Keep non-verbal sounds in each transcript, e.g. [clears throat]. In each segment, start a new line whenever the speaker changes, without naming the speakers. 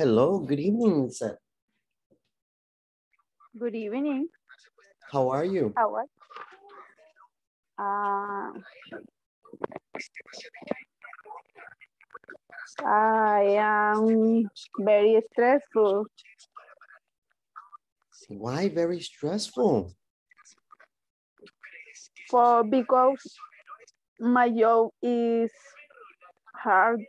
Hello, good evening.
Good evening.
How are you?
How are uh, I am very stressful
Why very stressful?
for because my job is hard.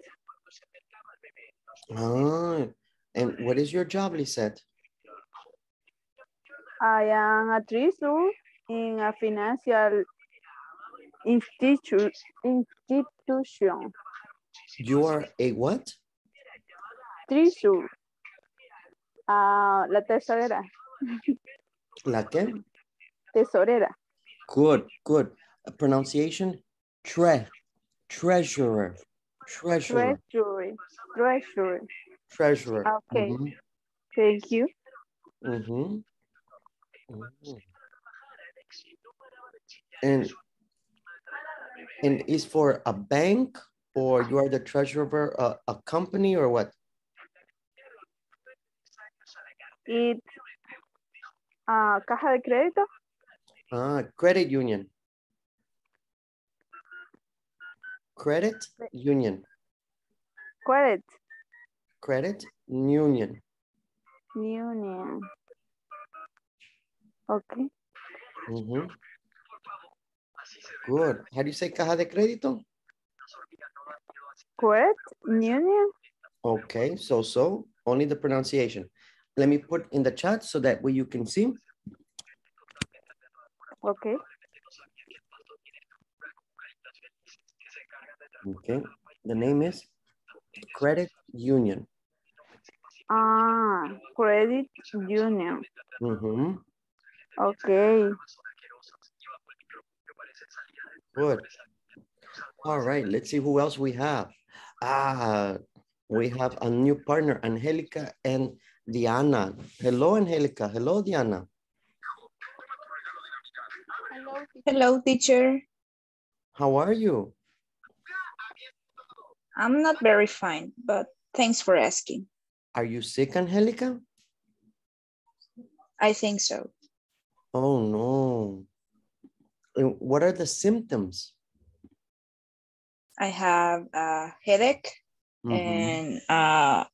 Ah, and what is your job, Lisette?
I am a treasurer in a financial institu institution.
You are a what?
Treasurer. Ah, la tesorera.
La qué?
Tesorera.
Good, good. Uh, pronunciation, tre, treasurer, treasurer,
Treasury. Treasury.
Treasurer.
Okay.
Mhm,
Thank you.
mhm, mhm. And, and is for a bank or you are the treasurer of a, company or what?
It's ah, caja de crédito.
Ah, credit union. Credit union,
Credit
credit union.
union. Okay.
Mhm. Good. How do you say caja de crédito?
Credit union.
Okay, so, so, only the pronunciation. Let me put in the chat so that way you can see.
Okay.
Okay, the name is Credit Union.
Ah, credit union.
Mhm.
Okay.
Good. All right, let's see who else we have. Ah, we have a new partner, Angelica and Diana. Hello, Angelica. Hello, Diana.
Hello, teacher.
How are you?
I'm not very fine, but thanks for asking.
Are you sick, Angelica?
I think so.
Oh, no. What are the symptoms?
I have a headache
Mhm.
and uh,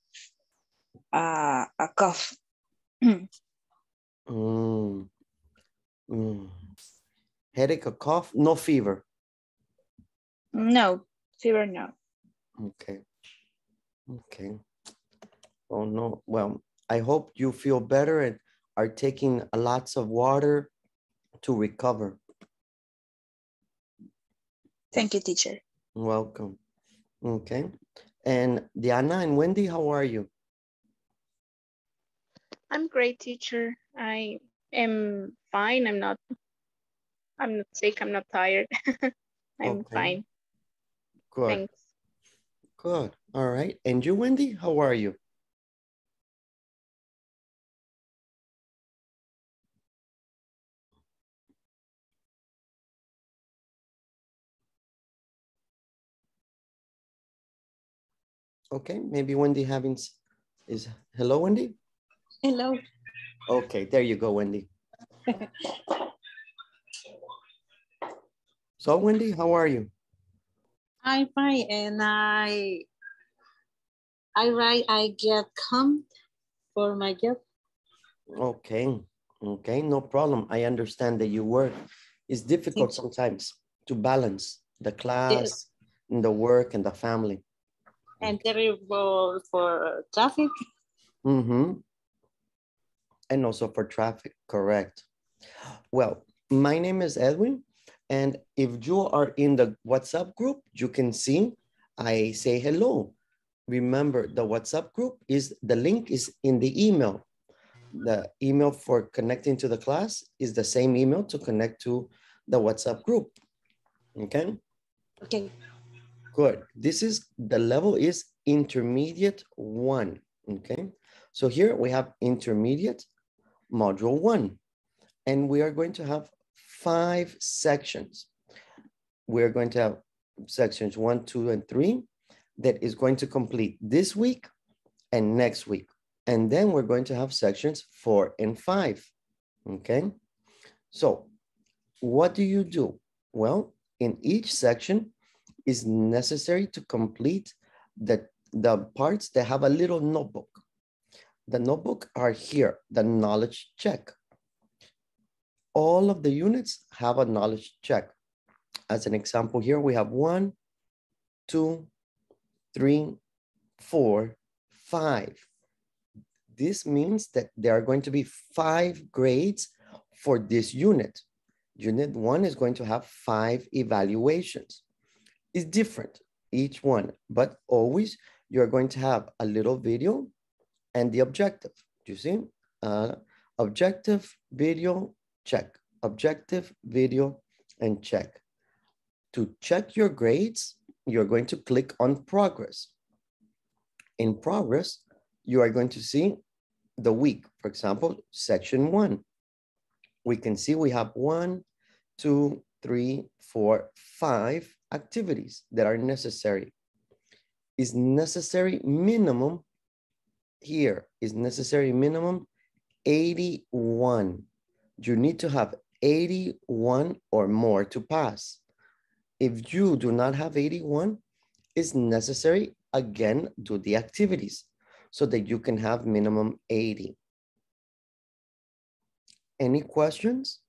uh, a cough. [clears throat]
Mm. Mm. Headache, a cough, no fever.
No, fever, no.
Okay. Okay. Oh, no. Well, I hope you feel better and are taking lots of water to recover.
Thank you, teacher.
Welcome. Okay. And Diana and Wendy, how are you?
I'm great, teacher. I am fine. I'm not. I'm not sick. I'm not tired. [laughs] I'm
Okay.
fine.
Good.
Thanks.
Good. All right. And you, Wendy, how are you? Okay, maybe Wendy having is hello, Wendy?
Hello.
Okay, there you go, Wendy. [laughs] So Wendy, how are you?
I'm fine and I I write I get come for my job.
Okay, okay, no problem. I understand that you work. It's difficult sometimes to balance the class, and the work and the family.
And terrible for traffic.
Mm-hmm. And also for traffic, correct. Well, my name is Edwin, and if you are in the WhatsApp group, you can see I say hello. Remember, the WhatsApp group is the link is in the email. The email for connecting to the class is the same email to connect to the WhatsApp group. Okay.
Okay.
Good. This is the level is intermediate one. Okay. So here we have intermediate module one, and we are going to have five sections. We're going to have sections one, two, and three that is going to complete this week and next week. And then we're going to have sections four and five, okay? So what do you do? Well, in each section is necessary to complete the, the parts that have a little notebook. The notebook are here, the knowledge check. All of the units have a knowledge check. As an example here, we have one, two, three, four, five. This means that there are going to be five grades for this unit. Unit one is going to have five evaluations. It's different, each one, but always you're going to have a little video and the objective. Do you see? Uh, objective, video, check. Objective, video, and check. To check your grades, you're going to click on progress. In progress, you are going to see the week. For example, section one. We can see we have one, two, three, four, five activities that are necessary. Is necessary minimum here is necessary minimum 81. You need to have 81 or more to pass. If you do not have 81, it's necessary again do the activities so that you can have minimum 80. Any questions?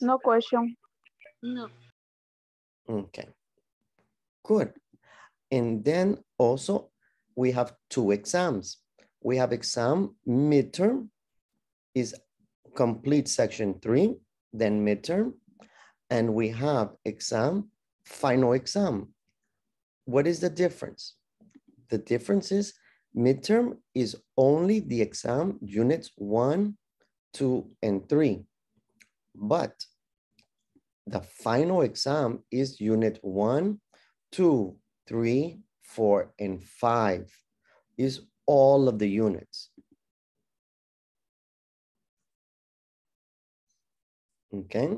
No question.
No.
Okay, good. And then also we have two exams. We have exam midterm is complete section three, then midterm, and we have exam, final exam. What is the difference? The difference is midterm is only the exam units one, two, and three. But the final exam is unit one, two, three, four, and five is all of the units. Okay.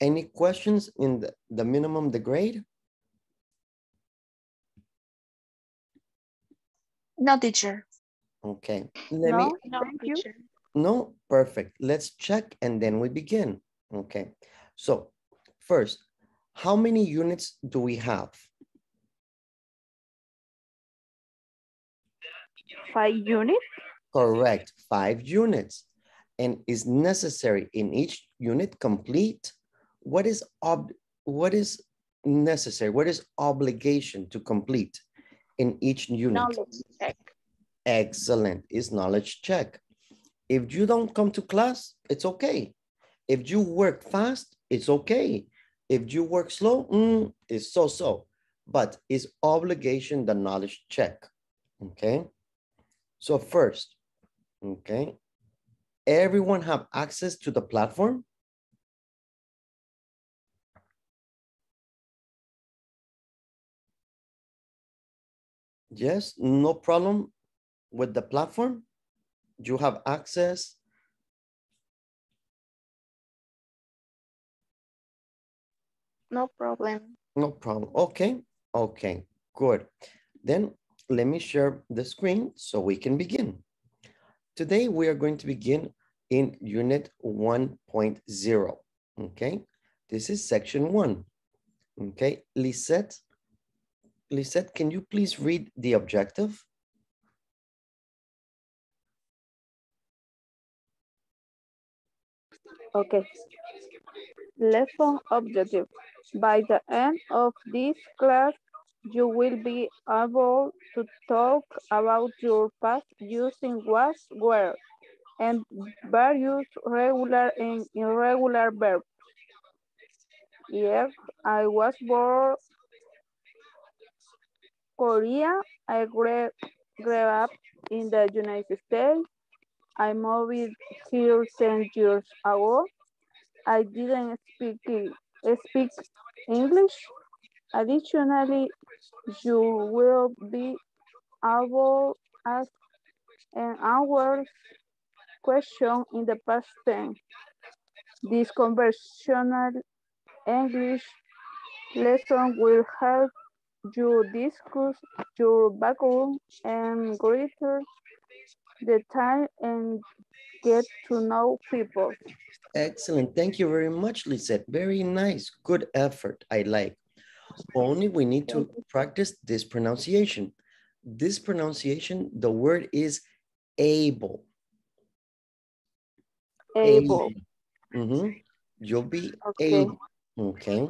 Any questions in the, the minimum, the grade?
No, teacher.
Okay, let me,
No,
No,
thank you.
no, perfect. Let's check and then we begin. Okay, so first, how many units do we have?
Five units?
Correct, five units. And is necessary in each unit complete? What is ob, what is necessary? What is obligation to complete in each unit?
Knowledge check.
Excellent, is knowledge check. If you don't come to class, it's okay. If you work fast, it's okay. If you work slow, mm, it's so-so. But is obligation the knowledge check, okay? So first, okay, everyone have access to the platform? Yes, no problem with the platform? You have access?
No problem.
No problem. Okay, okay, good. Then let me share the screen so we can begin. Today we are going to begin in unit 1.0. Okay, this is section one. Okay, Lisette, Lisette, can you please read the objective?
Okay. Lesson objective. By the end of this class, you will be able to talk about your past using was, were, and various regular and irregular verbs. Yes, I was born Korea. I grew, grew up in the United States. I moved here 10 years ago. I didn't speak, speak English. Additionally, you will be able to ask an hour question in the past tense. This conversational English lesson will help you discuss your background and greater detail and get to know people.
Excellent. Thank you very much, Lisette. Very nice. Good effort. I like. Only we need to practice this pronunciation. This pronunciation, the word is able.
Able.
Mm -hmm. You'll be
Okay.
able. Okay.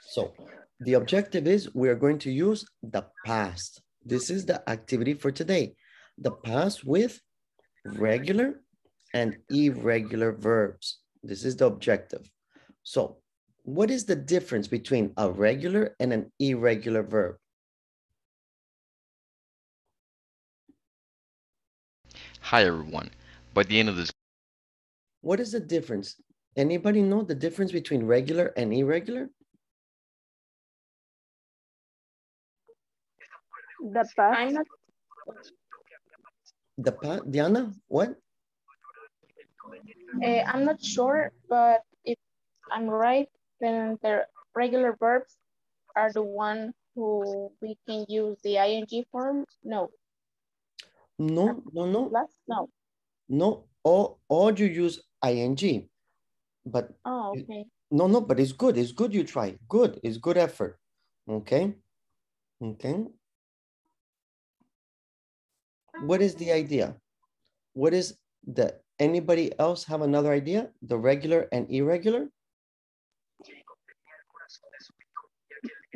So the objective is we are going to use the past. This is the activity for today. The past with regular and irregular verbs. This is the objective. So what is the difference between a regular and an irregular verb?
Hi everyone. By the end of this
What is the difference? Anybody know the difference between regular and irregular?
The past.
The pa Diana, what?
uh, I'm not sure, but if I'm right, then the regular verbs are the one who we can use the ing form. No,
No, no, no,
no.
no. Or, or you use ing. But
Oh, okay.
no, no, but it's good. It's good you try. Good. It's good effort. Okay. Okay. What is the idea? What is the, anybody else have another idea? The regular and irregular?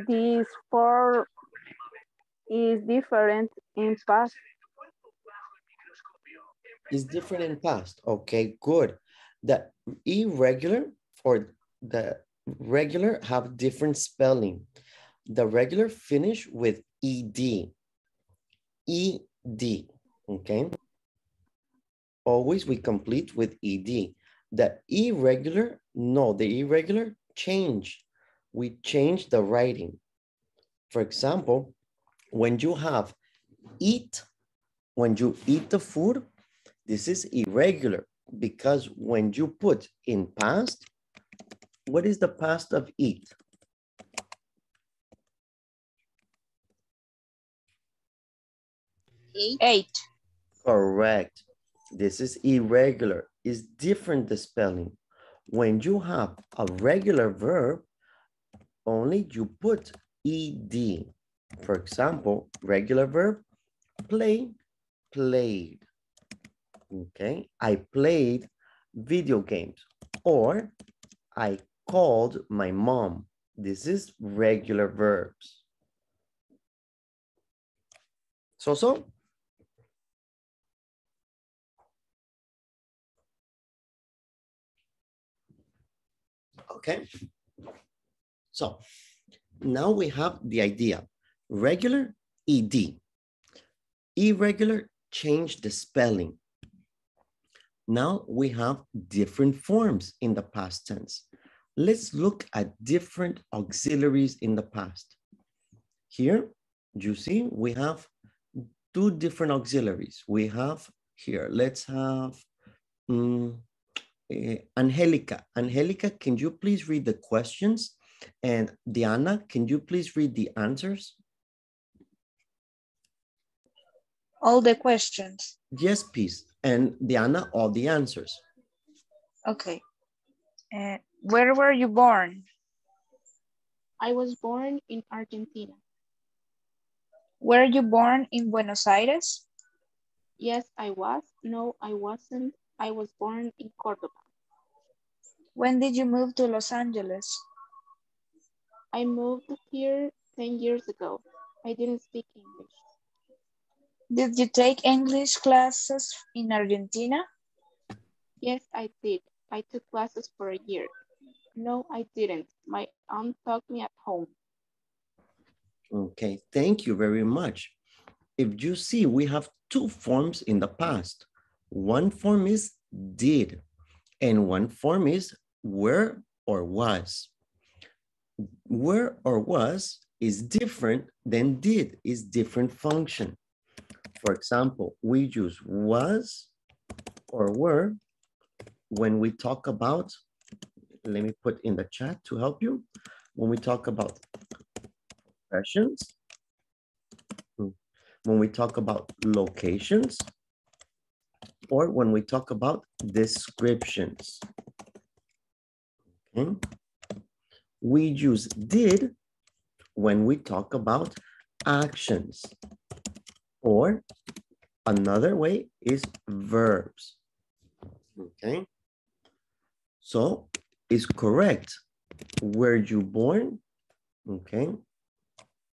This form is different in past.
is different in past. Okay, good. The irregular or the regular have different spelling. The regular finish with ed. Ed, okay? Always we complete with ed. The irregular, no, the irregular change. We change the writing. For example, when you have eat, when you eat the food, this is irregular because when you put in past, what is the past of eat?
Ate.
Ate.
Correct. This is irregular. It's different the spelling. When you have a regular verb, only you put ed. For example, regular verb, play, played. Okay, I played video games or I called my mom. This is regular verbs. So, so. Okay. So now we have the idea. Regular, ED. Irregular, change the spelling. Now we have different forms in the past tense. Let's look at different auxiliaries in the past. Here, you see, we have two different auxiliaries. We have here, let's have um, uh, Angelica. Angelica, can you please read the questions? And Diana, can you please read the answers?
All the questions.
Yes, please. And Diana, all the answers.
Okay. Uh, where were you born?
I was born in Argentina.
Were you born in Buenos Aires?
Yes, I was. No, I wasn't. I was born in Cordoba.
When did you move to Los Angeles?
I moved here 10 years ago. I didn't speak English.
Did you take English classes in Argentina?
Yes, I did. I took classes for a year. No, I didn't. My aunt taught me at home.
Okay, thank you very much. If you see, we have two forms in the past. One form is did, and one form is were or was. Were or was is different than did, is different function. For example, we use was or were when we talk about, let me put in the chat to help you. When we talk about professions, when we talk about locations, or when we talk about descriptions. Okay. We use did when we talk about actions or another way is verbs. Okay. So it's correct. Were you born? Okay.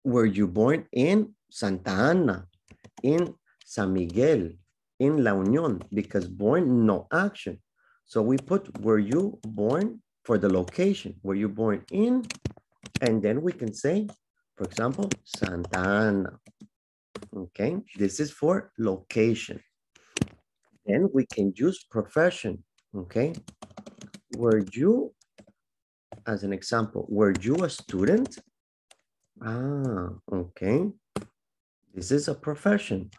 Were you born in Santa Ana, in San Miguel, in La Union? Because born, no action. So we put, were you born for the location? Were you born in? And then we can say, for example, Santa Ana. Okay, this is for location. Then we can use profession. Okay, were you, as an example, were you a student? Ah, okay. This is a profession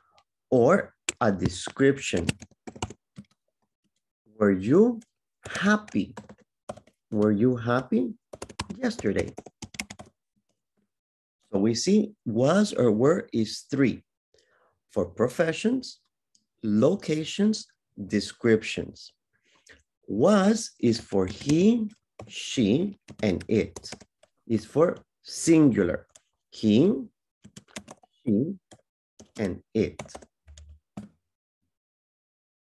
or a description. Were you happy? Were you happy yesterday? So we see was or were is three. For professions, locations, descriptions. Was is for he, she, and it. Is for singular. He, she, and it.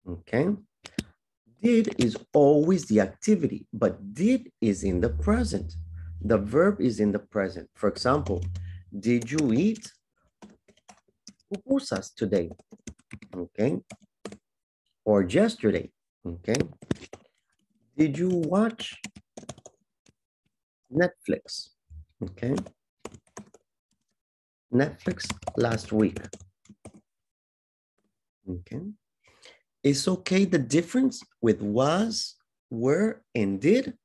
Okay. Did is always the activity, but did is in the present. The verb is in the present. For example, did you eat pupusas today? Okay. Or yesterday. Okay. Did you watch Netflix? Okay. Netflix last week. Okay. Is okay the difference with was, were, and did?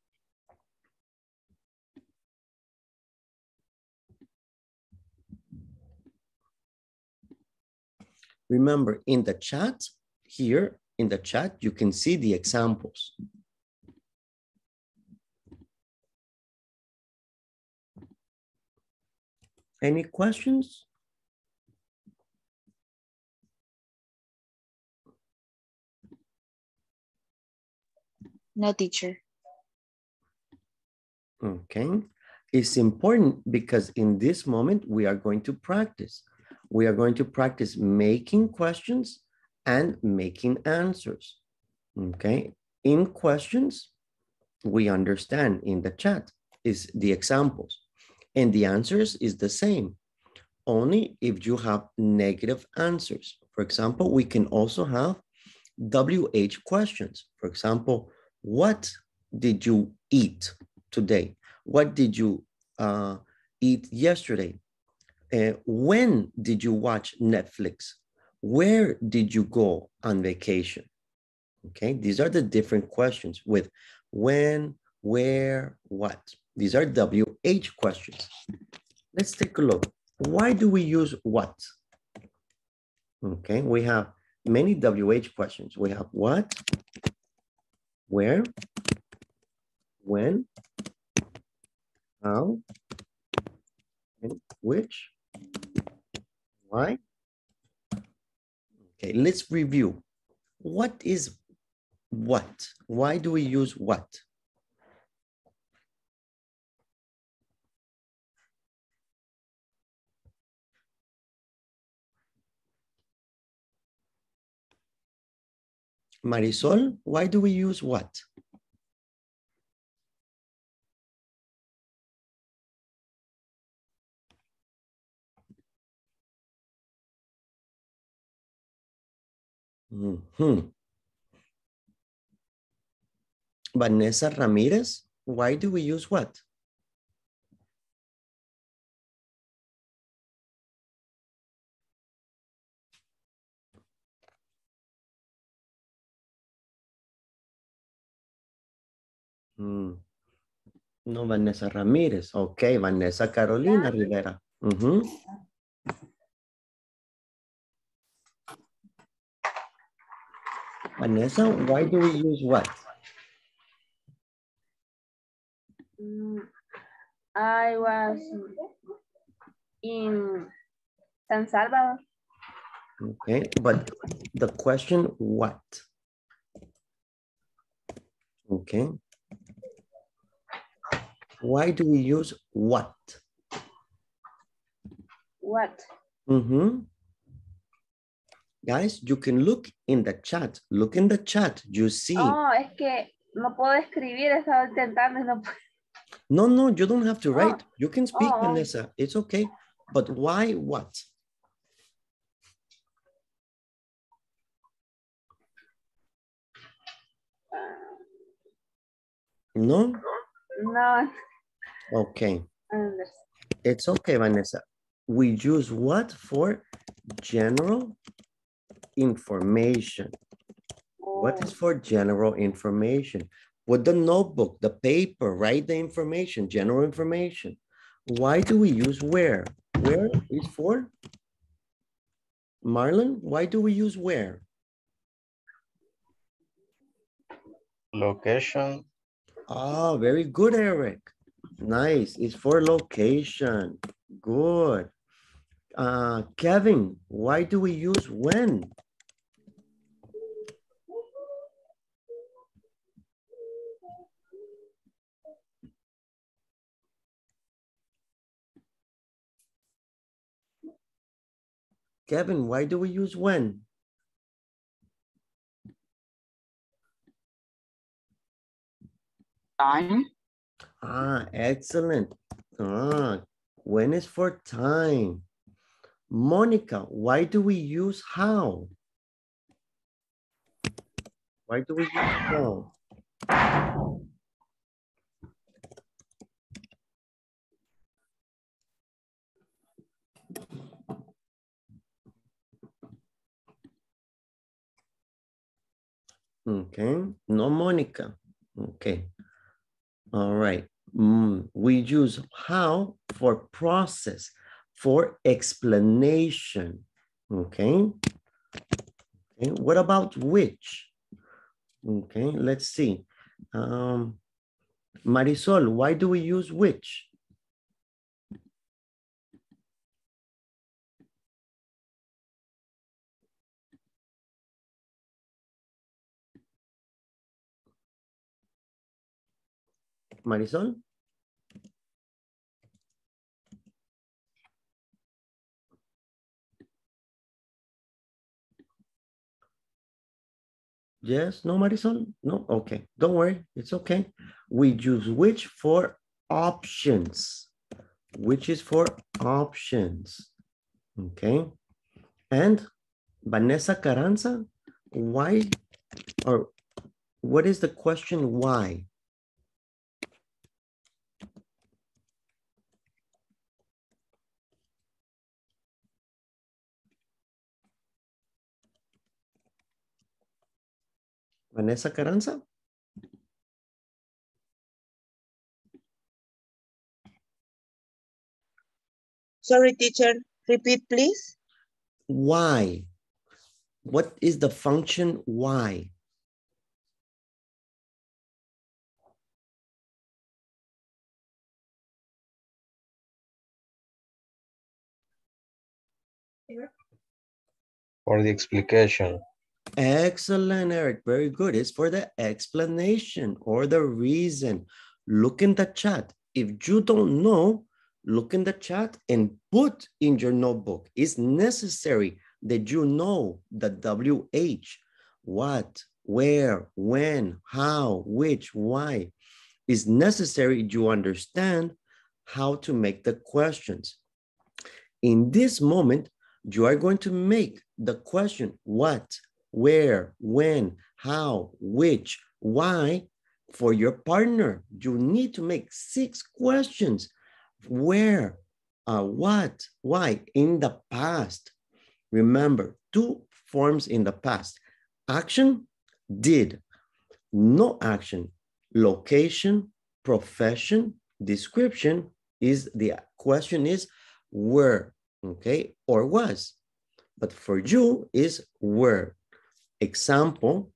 Remember, in the chat here, in the chat, you can see the examples. Any questions?
No, teacher.
Okay. It's important because in this moment, we are going to practice. We are going to practice making questions and making answers. Okay. In questions, we understand in the chat is the examples and the answers is the same. Only if you have negative answers. For example, we can also have WH questions. For example, what did you eat today? What did you uh, eat yesterday? Uh, when did you watch Netflix? Where did you go on vacation? Okay, these are the different questions with when, where, what. These are WH questions. Let's take a look. Why do we use what? Okay, we have many WH questions. We have what, where, when, how, and which, why. Okay, let's review. What is what? Why do we use what? Marisol, why do we use what? Mm -hmm. Vanessa Ramirez, why do we use what? Mm. No, Vanessa Ramírez. Ok, Vanessa Carolina Rivera. Vanessa, why do we use what?
Mm, I was in San Salvador.
Okay, but the question, what? Okay. Why do we use what?
What?
Mm-hmm. Guys, you can look in the chat. Look in the chat. You see.
Oh, es que no puedo escribir, estaba intentando no puedo.
No, no, you don't have to write.
Oh.
You can speak,
Oh, oh.
Vanessa. It's okay. But why what? No?
No,
Okay.
understand.
It's okay, Vanessa. We use what for general information. What is for general information? With the notebook, the paper, write the information, general information. Why do we use where? Where is for? Marlon, why do we use where?
Location,
Ah, very good, Eric. Nice. It's for location. Good. Uh, Kevin, why do we use when? Kevin, why do we use when?
Time.
Ah, excellent. Ah, when is for time? Monica, why do we use how? Why do we use how? Okay, no Monica. Okay. All right. Mm, we use how for process, for explanation. Okay. Okay. What about which? Okay, let's see. Um, Marisol, why do we use which? Marisol? Yes, no, Marisol? No, okay, don't worry, it's okay. We use which for options. Which is for options, okay? And Vanessa Carranza, why, or what is the question why? Vanessa Carranza?
Sorry, teacher. Repeat, please.
Why? What is the function why?
for the explication.
Excellent, Eric. Very good. It's for the explanation or the reason. Look in the chat. If you don't know, look in the chat and put in your notebook. It's necessary that you know the WH, what, where, when, how, which, why. It's necessary you understand how to make the questions. In this moment, you are going to make the question what, where, when, how, which, why for your partner. You need to make six questions. Where, uh, what, why in the past. Remember, two forms in the past. Action, did. No action, location, profession, description is the question is where, okay, or was. But for you is where. Example,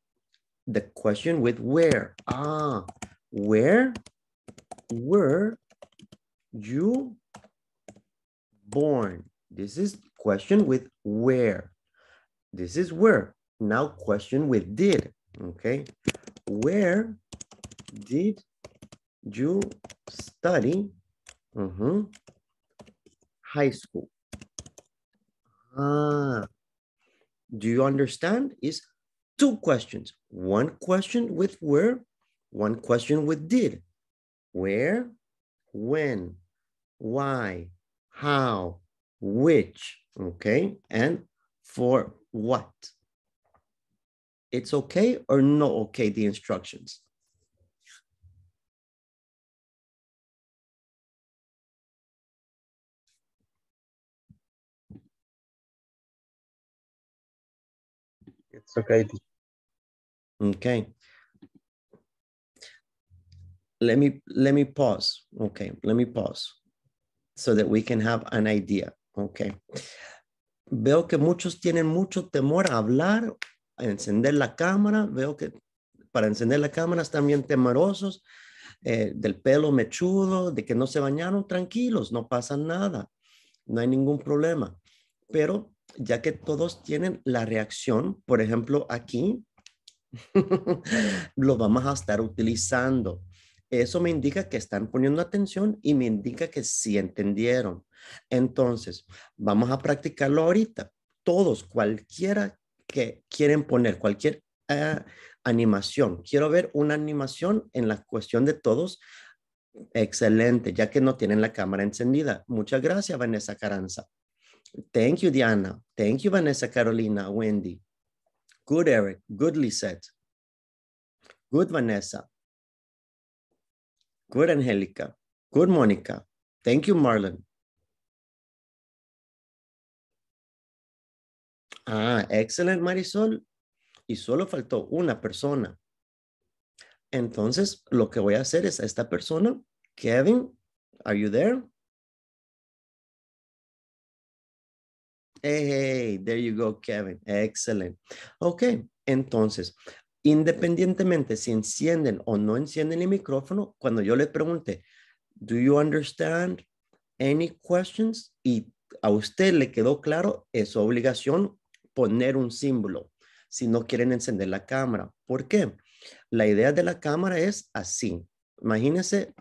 the question with where. Ah, where were you born? This is question with where. This is where. Now question with did, okay? Where did you study mhm, high school? Ah, do you understand? Is two questions. One question with where, one question with did. Where, when, why, how, which, okay? And for what? It's okay or not okay, the instructions?
It's okay.
Okay. Let me let me pause. Okay, let me pause so that we can have an idea. Okay. Veo que muchos tienen mucho temor a hablar, a encender la cámara. Veo que para encender la cámara están bien temerosos eh, del pelo mechudo, de que no se bañaron. Tranquilos, no pasa nada. No hay ningún problema. Pero ya que todos tienen la reacción, por ejemplo, aquí, [laughs] lo vamos a estar utilizando. Eso me indica que están poniendo atención y me indica que sí entendieron. Entonces, vamos a practicarlo ahorita. Todos, cualquiera que quieren poner, cualquier eh, animación. Quiero ver una animación en la cuestión de todos. Excelente, ya que no tienen la cámara encendida. Muchas gracias, Vanessa Caranza. Thank you, Diana. Thank you, Vanessa Carolina, Wendy. Good, Eric. Good, Lisette. Good, Vanessa. Good, Angelica. Good, Monica. Thank you, Marlon. Ah, excellent, Marisol. Y solo faltó una persona. Entonces, lo que voy a hacer es a esta persona, Kevin, are you there? Hey, there you go, Kevin. Excellent. Ok, entonces, independientemente si encienden o no encienden el micrófono, cuando yo le pregunte, do you understand any questions? Y a usted le quedó claro, es su obligación poner un símbolo si no quieren encender la cámara. ¿Por qué? La idea de la cámara es así. Imagínense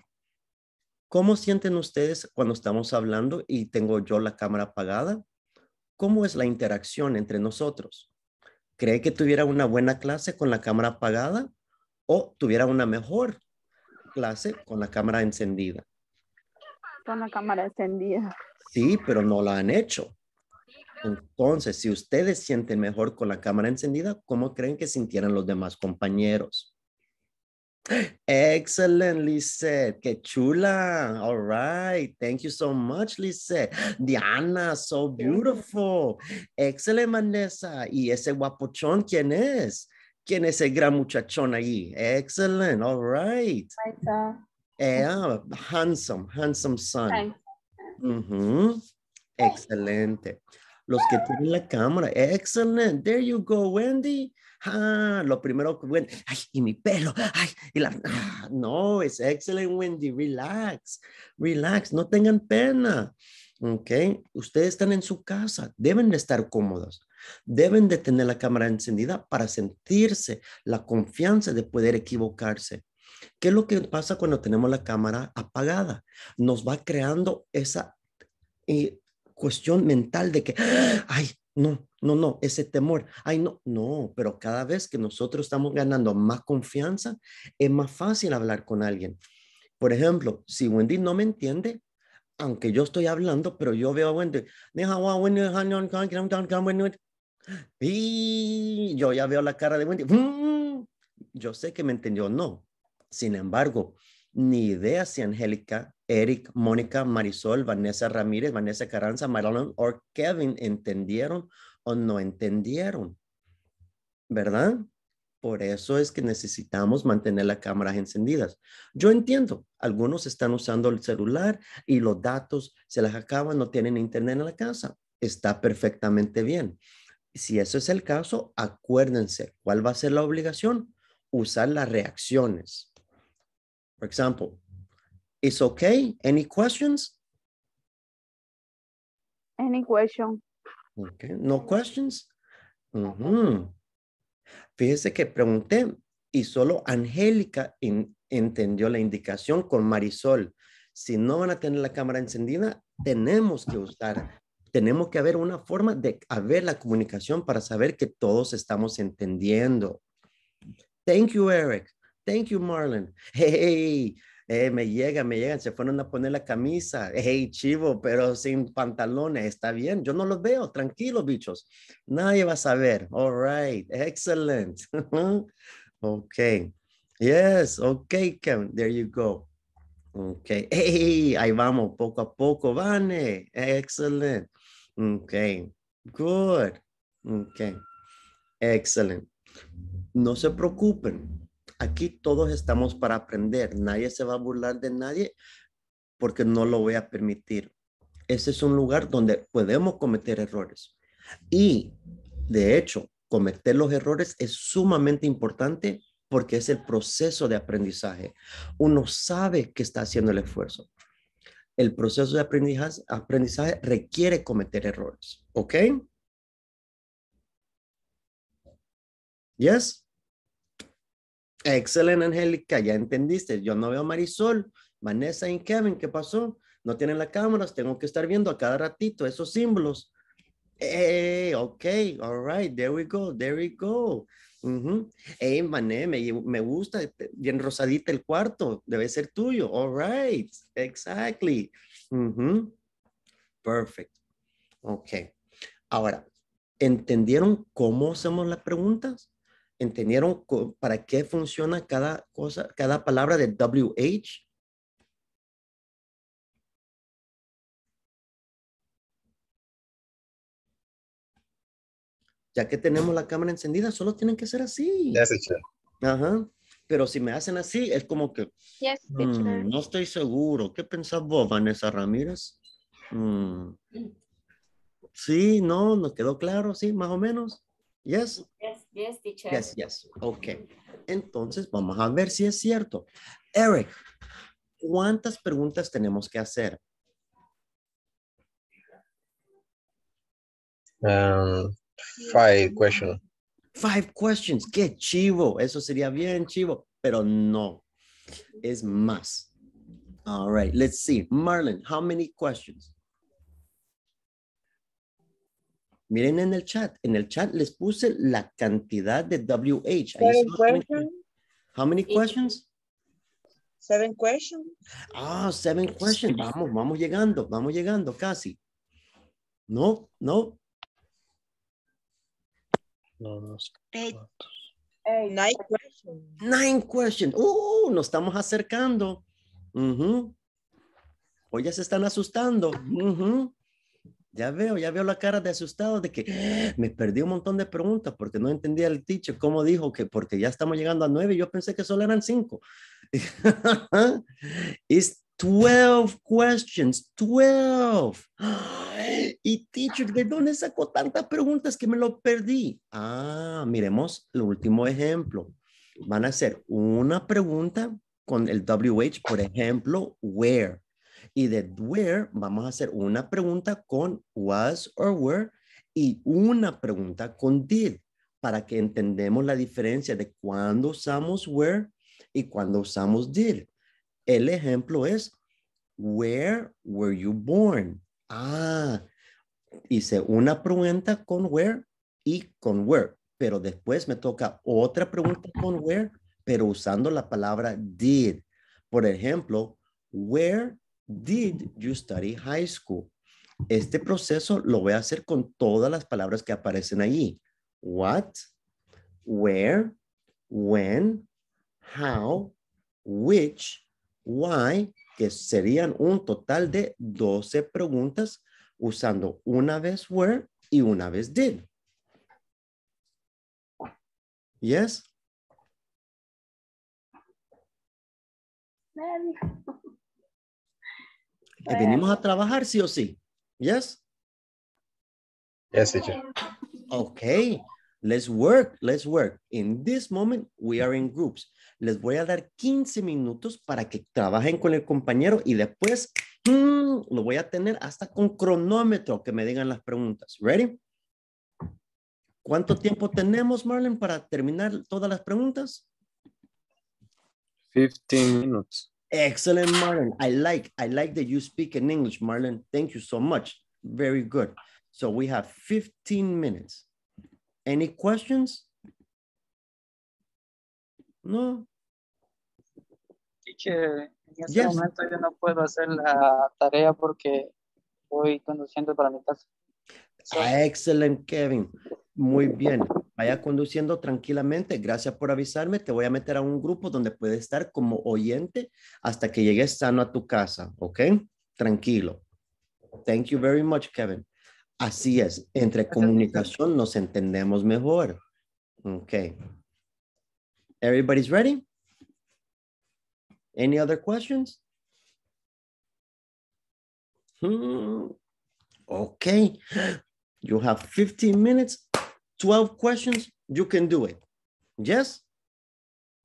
cómo sienten ustedes cuando estamos hablando y tengo yo la cámara apagada. ¿Cómo es la interacción entre nosotros? ¿Cree que tuviera una buena clase con la cámara apagada o tuviera una mejor clase con la cámara encendida?
Con la cámara encendida.
Sí, pero no la han hecho. Entonces, si ustedes sienten mejor con la cámara encendida, ¿cómo creen que sintieran los demás compañeros? Excellent, Lisette. Qué chula. All right. Thank you so much, Lisette. Diana, so beautiful. Excellent, Vanessa. ¿Y ese guapochón quién es? ¿Quién es ese gran muchachón ahí? Excellent. All right. Yeah, handsome, handsome son. Mhm. Excelente. Los que tienen la cámara. Excellent. There you go, Wendy. Ah, lo primero que, bueno, ay, y mi pelo, ay, y la, ah, no, es excelente, Wendy, relax, relax, no tengan pena, ok, ustedes están en su casa, deben de estar cómodos, deben de tener la cámara encendida para sentirse la confianza de poder equivocarse. ¿Qué es lo que pasa cuando tenemos la cámara apagada? Nos va creando esa eh, cuestión mental de que, ay, no, no, no, ese temor, ay, no, no, pero cada vez que nosotros estamos ganando más confianza, es más fácil hablar con alguien. Por ejemplo, si Wendy no me entiende, aunque yo estoy hablando, pero yo veo a Wendy, y yo ya veo la cara de Wendy, mm, yo sé que me entendió, no. Sin embargo, ni idea si Angélica, Eric, Mónica, Marisol, Vanessa Ramírez, Vanessa Carranza, Marlon o Kevin entendieron o no entendieron. ¿Verdad? Por eso es que necesitamos mantener las cámaras encendidas. Yo entiendo, algunos están usando el celular y los datos se les acaban, no tienen internet en la casa. Está perfectamente bien. Si eso es el caso, acuérdense, ¿cuál va a ser la obligación? Usar las reacciones. For example, It's okay? Any questions?
Any question?
Okay, no questions? Ujú. Fíjese que pregunté y solo Angélica en- entendió la indicación con Marisol. Si no van a tener la cámara encendida, tenemos que usar, tenemos que haber una forma de haber la comunicación para saber que todos estamos entendiendo. Thank you, Eric. Thank you, Marlon. [laughs] Hey, eh, me llegan, me llegan, se fueron a poner la camisa. Hey, chivo, pero sin pantalones, está bien. Yo no los veo, tranquilos, bichos. Nadie va a saber. All right, excellent. [laughs] okay. Yes, okay, Kevin, there you go. Okay. Hey, ahí vamos, poco a poco, Vane. Excellent. Okay, good. Okay, excellent. No se preocupen. Aquí todos estamos para aprender. Nadie se va a burlar de nadie porque no lo voy a permitir. Ese es un lugar donde podemos cometer errores. Y, de hecho, cometer los errores es sumamente importante porque es el proceso de aprendizaje. Uno sabe que está haciendo el esfuerzo. El proceso de aprendizaje, aprendizaje requiere cometer errores. ¿Ok? Yes? Excelente, Angélica. Ya entendiste. Yo no veo Marisol, Vanessa y Kevin. ¿Qué pasó? No tienen las cámaras. Tengo que estar viendo a cada ratito esos símbolos. Hey, ok, all right, there we go, there we go. Ujú. Hey, Mané, me, gusta, bien rosadita el cuarto, debe ser tuyo. All right, exactly. Ujú. Perfect. Ok. Ahora, ¿entendieron cómo hacemos las preguntas? ¿Entendieron para qué funciona cada cosa, cada palabra de WH? Ya que tenemos la cámara encendida, solo tienen que ser así.
Yes.
Ajá. Pero si me hacen así, es como que
Yes, teacher.
"Mm, no estoy seguro. ¿Qué pensás vos, Vanessa Ramírez? Mm. Sí, no, nos quedó claro, sí, más o menos. Yes,
Yes, yes, teacher.
yes, yes. Ok. Entonces, vamos a ver si es cierto. Eric, ¿cuántas preguntas tenemos que hacer?
Um, five question.
Five questions. Qué chivo. Eso sería bien chivo, pero no. Es más. All right, let's see. Marlon, how many questions? Miren en el chat. En el chat les puse la cantidad de WH.
Seven questions.
How many questions?
Seven questions.
Ah, seven questions. Vamos, vamos llegando, vamos llegando casi. No, no.
No, no sé.
Eight.
Eight.
Nine questions.
Nine questions. Uh, nos estamos acercando. Ujú. Hoy ya se están asustando. Ujú. Ya veo, ya veo la cara de asustado de que "Ah, me perdí un montón de preguntas porque no entendía el teacher cómo dijo que porque ya estamos llegando a nueve, yo pensé que solo eran cinco. [laughs] It's 12 questions, 12. [gasps] Y teacher, ¿de dónde sacó tantas preguntas que me lo perdí? Ah, miremos el último ejemplo. Van a hacer una pregunta con el WH, por ejemplo, where. Y de where vamos a hacer una pregunta con was or were y una pregunta con did para que entendamos la diferencia de cuando usamos where y cuando usamos did. El ejemplo es, where were you born? Ah, hice una pregunta con where y con where, pero después me toca otra pregunta con where, pero usando la palabra did. Por ejemplo, where did you study high school? Este proceso lo voy a hacer con todas las palabras que aparecen allí. What, where, when, how, which, why, que serían un total de 12 preguntas usando una vez where y una vez did. Yes? Eh, venimos a trabajar sí o sí. Yes?
Yes, teacher.
Okay, let's work, let's work. In this moment, we are in groups. Les voy a dar 15 minutos para que trabajen con el compañero y después mm, lo voy a tener hasta con cronómetro que me digan las preguntas. ¿Ready? ¿Cuánto tiempo tenemos, Marlon, para terminar todas las preguntas?
15 minutes.
Excellent, Marlon. I like, I like that you speak in English, Marlon. Thank you so much. Very good. So we have 15 minutes. Any questions? No?
Teacher, en este
Yes.
momento yo no puedo hacer la tarea porque voy conduciendo para mi casa.
Ah, Excellent, Kevin. Muy bien. Vaya conduciendo tranquilamente. Gracias por avisarme. Te voy a meter a un grupo donde puedes estar como oyente hasta que llegues sano a tu casa. ¿Ok? Tranquilo. Thank you very much, Kevin. Así es. Entre comunicación nos entendemos mejor. Ok. Everybody's ready? Any other questions? Hmm. Okay. You have 15 minutes, 12 questions. You can do it. Yes?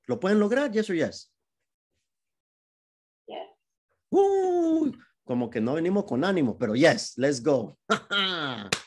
¿Lo pueden lograr? Yes or yes?
Yes.
Como que no venimos con ánimo, pero yes, let's go. [laughs]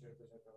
conciertos acá.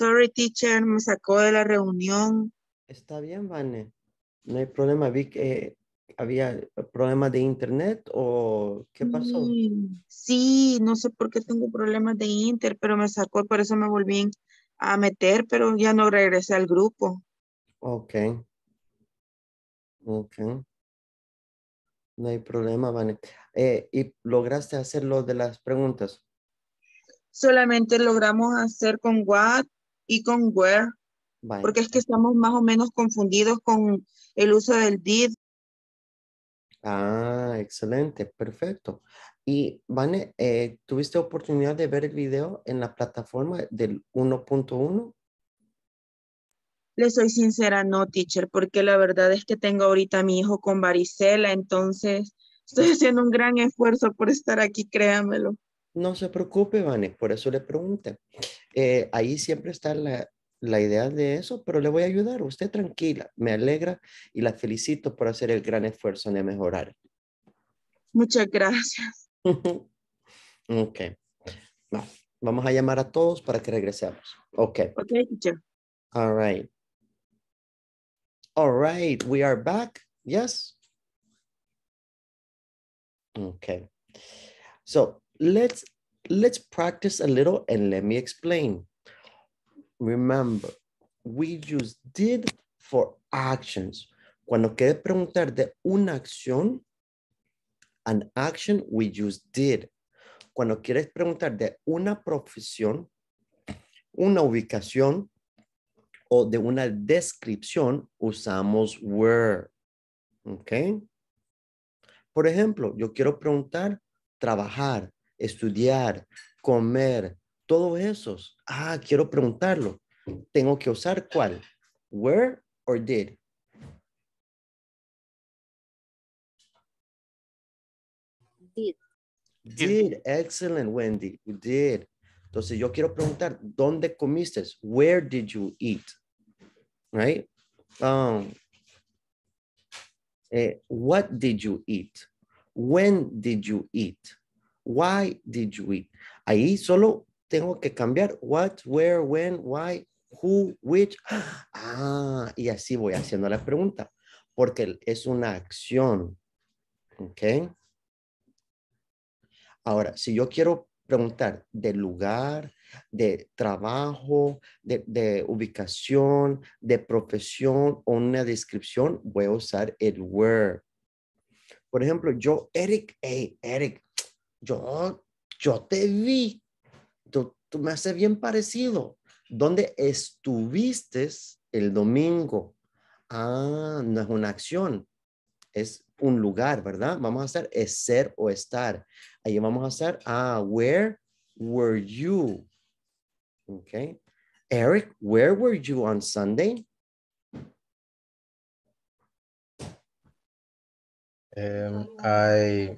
Sorry, teacher, me sacó de la reunión.
Está bien, Vane. No hay problema. Vi que había problemas de internet o qué pasó.
Sí, sí, no sé por qué tengo problemas de inter, pero me sacó, por eso me volví a meter, pero ya no regresé al grupo.
Ok. Ok. No hay problema, Vane. Eh, ¿Y lograste hacer lo de las preguntas?
Solamente logramos hacer con what y con where. Porque es que estamos más o menos confundidos con el uso del did.
Ah, excelente, perfecto. Y, Vane, eh, ¿tuviste oportunidad de ver el video en la plataforma del 1.1?
Le soy sincera, no, teacher, porque la verdad es que tengo ahorita a mi hijo con varicela, entonces estoy [laughs] haciendo un gran esfuerzo por estar aquí, créamelo.
No se preocupe, Vane, por eso le pregunté. Eh, ahí siempre está la, la idea de eso, pero le voy a ayudar. Usted tranquila, me alegra y la felicito por hacer el gran esfuerzo de mejorar.
Muchas gracias. [laughs]
ok. Va, Vamos a llamar a todos para que regresemos. Ok.
Ok, teacher.
All right. All right, we are back. Yes. Okay. So let's let's practice a little and let me explain. Remember, we use did for actions. Cuando quiere preguntar de una acción, an action, we use did. Cuando quieres preguntar de una profesión, una ubicación o de una descripción, usamos were. ¿Ok? Por ejemplo, yo quiero preguntar trabajar, estudiar, comer, todos esos. Ah, quiero preguntarlo. Tengo que usar cuál? Where or did?
Did.
Did. Excellent, Wendy. You did. Entonces yo quiero preguntar, ¿dónde comiste? Where did you eat? Right? Um, eh, what did you eat? When did you eat? Why did you eat? Ahí solo tengo que cambiar what, where, when, why, who, which. Ah, y así voy haciendo la pregunta, porque es una acción. ¿Ok? Ahora, si yo quiero preguntar de lugar, de trabajo, de, de, ubicación, de profesión o una descripción, voy a usar el where. Por ejemplo, yo, Eric, hey, Eric, yo, yo te vi, tú, tú me haces bien parecido. ¿Dónde estuviste el domingo? Ah, no es una acción, es un lugar, ¿verdad? Vamos a hacer es ser o estar. Ahí vamos a hacer, ah, where were you? Okay. Eric, where were you on Sunday?
Um, I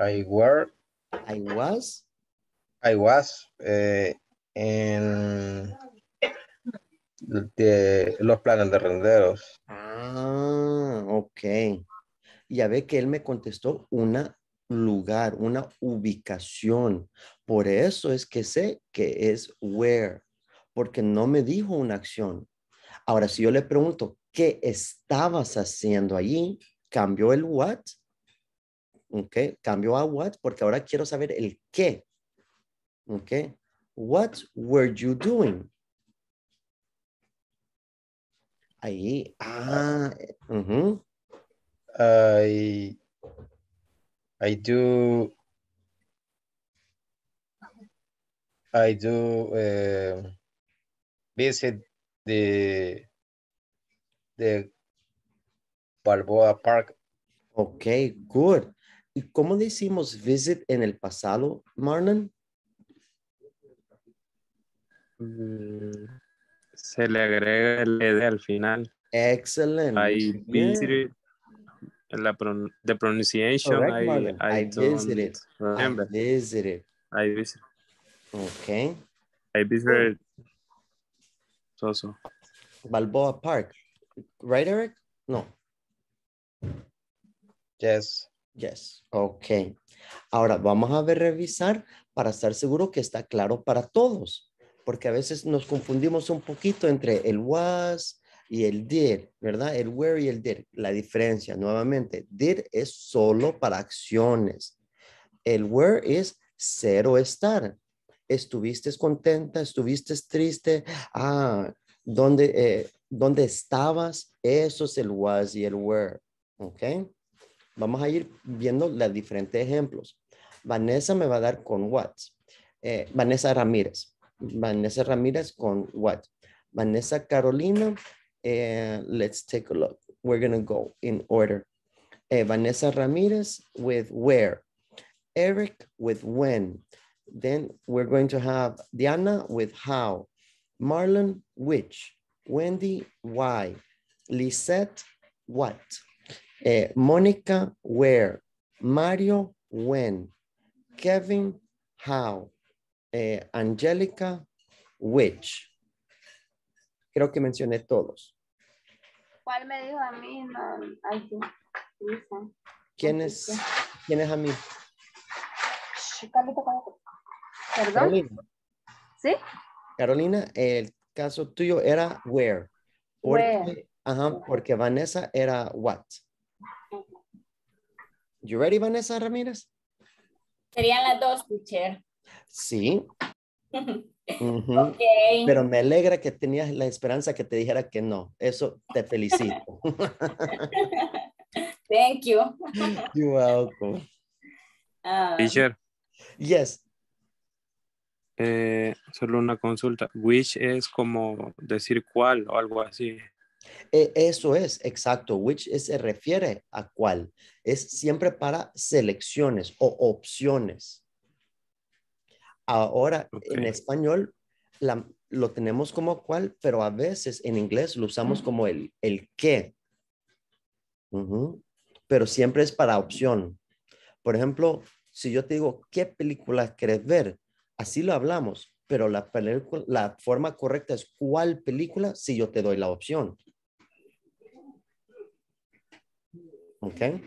I were
I was
I was uh, en de los planes de renderos.
Ah, ok. Ya ve que él me contestó una lugar, una ubicación. Por eso es que sé que es where, porque no me dijo una acción. Ahora, si yo le pregunto, ¿qué estabas haciendo allí? Cambió el what. Ok, cambió a what porque ahora quiero saber el qué. Ok, what were you doing? Ahí, ah, uh -huh.
I I do I do uh, visit the the Balboa Park.
Ok, good. ¿Y cómo decimos visit en el pasado, Marlon?
Mm, se le agrega el ed al final.
Excellent.
I visited la pron the pronunciation
Correct,
I,
Marlon.
I,
I
don't
visited.
remember.
I visited.
I visited.
Okay.
I visited.
Balboa Park. Right, Eric? No.
Yes.
Yes. Ok. Ahora vamos a ver, revisar para estar seguro que está claro para todos. Porque a veces nos confundimos un poquito entre el was y el did, ¿verdad? El where y el did. La diferencia, nuevamente, did es solo para acciones. El where es ser o estar. Estuviste contenta, estuviste triste. Ah, ¿dónde, eh, ¿dónde estabas? Eso es el was y el where. ¿Ok? Vamos a ir viendo los diferentes ejemplos. Vanessa me va a dar con what. Eh, Vanessa Ramírez. Vanessa Ramirez con what? Vanessa Carolina, and let's take a look. We're gonna go in order. Eh, Vanessa Ramirez with where? Eric with when. Then we're going to have Diana with how. Marlon, which. Wendy, why. Lisette, what. Eh, Monica, where. Mario, when. Kevin, how. Eh, Angelica, which. Creo que mencioné todos.
¿Cuál me dijo a mí? No, ay.
¿Quién es, ¿quién es a mí?
¿Perdón?
Carolina.
¿Sí?
Carolina, el caso tuyo era where. Porque,
Where.
Ajá, porque Vanessa era what. You ready, Vanessa Ramírez?
Serían las dos, teacher.
Sí. [laughs] Ujú.
Ok.
Pero me alegra que tenías la esperanza que te dijera que no. Eso te felicito. [laughs]
Thank you. [laughs]
You're welcome.
Ah,
Teacher,
Yes.
eh, solo una consulta. Which es como decir cuál o algo así.
E- Eso es, exacto. Which es- se refiere a cuál. Es siempre para selecciones o opciones. Ahora, en español la- lo tenemos como cuál, pero a veces en inglés lo usamos como el, el qué. Pero siempre es para opción. Por ejemplo, si yo te digo, ¿qué película quieres ver? Así lo hablamos, pero la, la forma correcta es cuál película si yo te doy la opción. ¿Ok?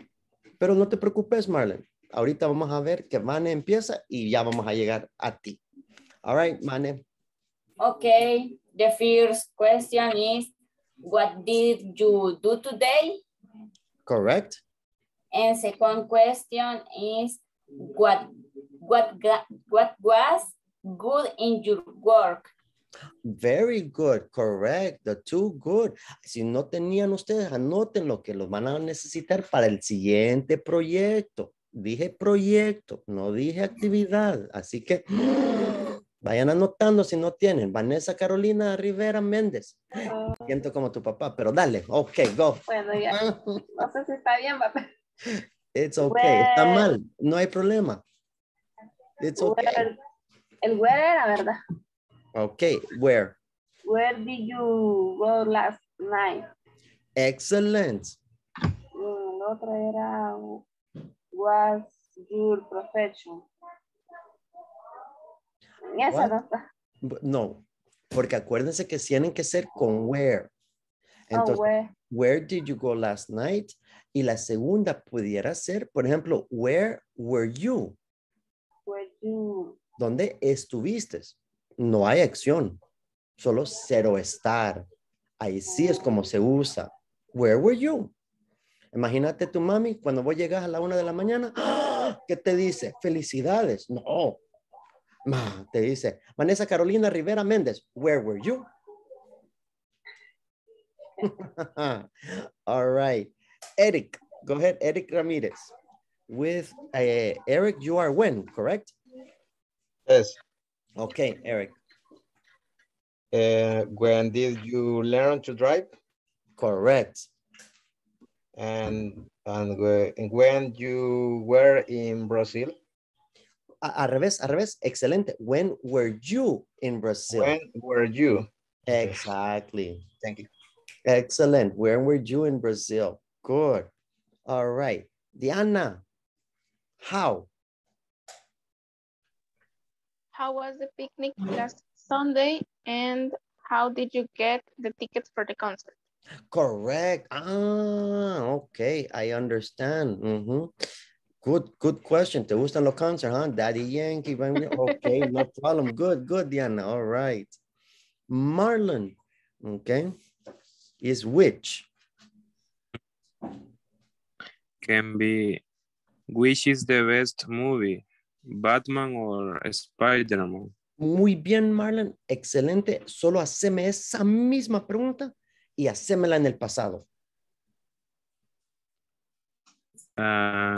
Pero no te preocupes, Marlon. Ahorita vamos a ver que Mane empieza y ya vamos a llegar a ti. All right, Mane.
okay. The first question is, what did you do today?
Correct.
And second question is, what what what was good in your work?
Very good. Correct. The two good. Si no tenían ustedes, anoten lo que los van a necesitar para el siguiente proyecto. Dije proyecto, no dije actividad. Así que [gasps] vayan anotando si no tienen. Vanessa Carolina Rivera Méndez. Siento como tu papá, pero dale. Ok, go.
Bueno, ya. [laughs] No sé si está bien, va.
It's okay. Está mal. No hay problema. It's okay.
Where- el where era, ¿verdad?
Okay. Where?
Where did you go last night?
Excellent.
Mm, El otro era, what's your profession? Esa no está.
B- No, porque acuérdense que tienen que ser con where.
Oh, where.
where did you go last night? Y la segunda pudiera ser, por ejemplo, where were you?
Where you.
¿Dónde estuviste? No hay acción, solo cero estar. Ahí sí es como se usa. Where were you? Imagínate tu mami cuando vos llegas a la una de la mañana, ¡ah! ¿qué te dice? Felicidades. No. Ma, te dice, Vanessa Carolina Rivera Méndez, where were you? [laughs] All right. Eric, go ahead, Eric Ramirez. With uh, Eric, you are when, correct?
Yes.
Okay, Eric.
Uh, when did you learn to drive?
Correct.
And and whe- when you were in Brazil?
A- Al revés, al revés. Excelente. When were you in Brazil?
When were you?
Exactly.
Thank you.
Excellent. When were you in Brazil? Good. All right. Diana, how?
How was the picnic last Sunday and how did you get the tickets for the concert?
Correct. Ah, okay. I understand. Mhm. Good, good question. ¿Te gustan los concerts, huh? Daddy Yankee. Van- Okay, no [laughs] problem. Good, good, Diana. All right. Marlon, okay, is which?
Can be, which is the best movie? Batman or Spider-Man?
Muy bien, Marlon. Excelente. Solo haceme esa misma pregunta y hacémela en el pasado.
Ah,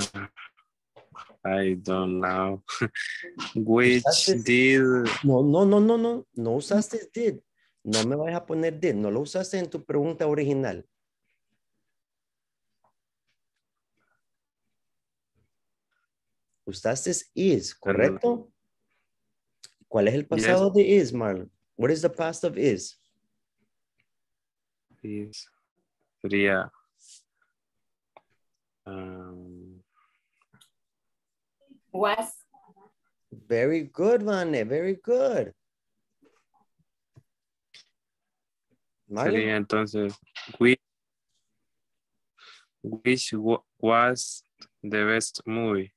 I don't know. [laughs] Which
Usaste-
did
No, no, no, no, no. No usaste did. No me vayas a poner did. No lo usaste en tu pregunta original. Usaste is, ¿correcto? ¿Cuál es el pasado de is, Marlon? What is the past of is?
is sería um,
Was.
Very good, Vane. Very good. Marlon?
sería entonces which which wa- was the best movie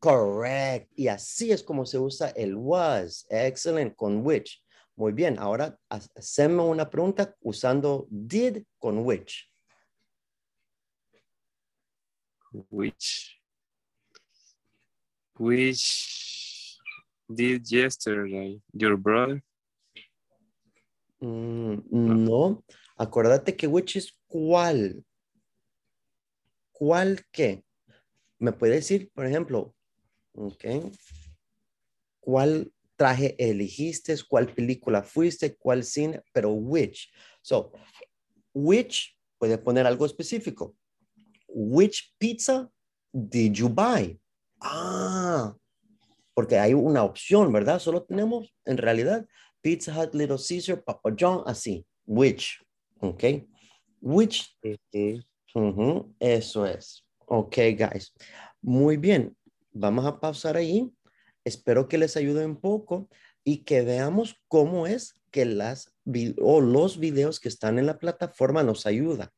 Correct. Y así es como se usa el was. Excellent. Con which. Muy bien. Ahora ha- haceme una pregunta usando did con which.
which which did yesterday your brother
Mm, no. Acuérdate que which es cuál. ¿Cuál qué? Me puede decir, por ejemplo, ok. ¿Cuál traje elegiste? ¿Cuál película fuiste? ¿Cuál cine? Pero which. So, which puede poner algo específico. Which pizza did you buy? Ah, porque hay una opción, ¿verdad? Solo tenemos, en realidad, Pizza Hut, Little Caesar, Papa John, así. Which, ¿ok? Which, eso es. Ok, guys. Muy bien. Vamos a pausar ahí. Espero que les ayude un poco y que veamos cómo es que las o los videos que están en la plataforma nos ayudan.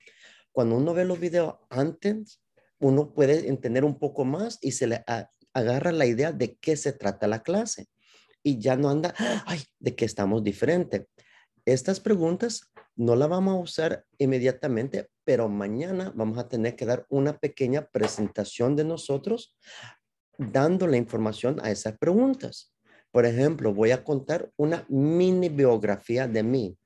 Cuando uno ve los videos antes, uno puede entender un poco más y se le agarra la idea de qué se trata la clase y ya no anda, ay, de que estamos diferente. Estas preguntas no las vamos a usar inmediatamente, pero mañana vamos a tener que dar una pequeña presentación de nosotros dando la información a esas preguntas. Por ejemplo, voy a contar una mini biografía de mí.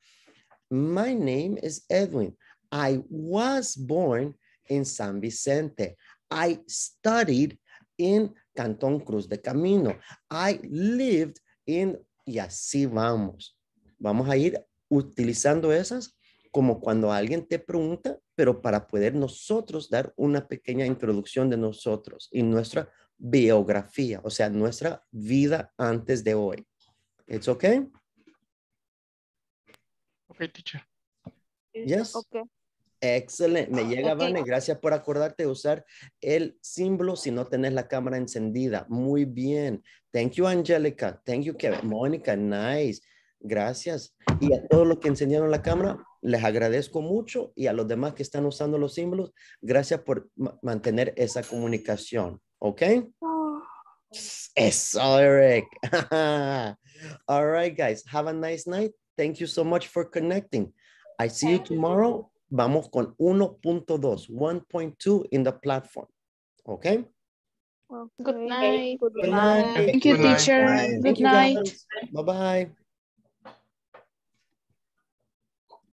My name is Edwin. I was born in San Vicente. I studied in Cantón Cruz de Camino. I lived in, y así vamos. Vamos a ir utilizando esas como cuando alguien te pregunta, pero para poder nosotros dar una pequeña introducción de nosotros y nuestra biografía, o sea, nuestra vida antes de hoy. It's okay?
Okay, teacher.
Yes.
Okay.
Excelente. Me llega,
Ok.
Vane. Gracias por acordarte de usar el símbolo si no tenés la cámara encendida. Muy bien. Thank you, Angelica. Thank you, Kevin. Mónica, nice. Gracias. Y a todos los que encendieron la cámara, les agradezco mucho. Y a los demás que están usando los símbolos, gracias por ma- mantener esa comunicación. ¿Ok? [sighs] Eso, Eric. [laughs] All right, guys. Have a nice night. Thank you so much for connecting. I see you tomorrow. Vamos con 1.2, 1.2 in the platform. Okay?
Good night.
Good
Good night.
Thank you,
Good
teacher.
Bye.
Good night.
Bye-bye.